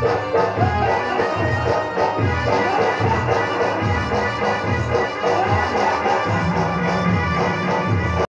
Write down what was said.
Música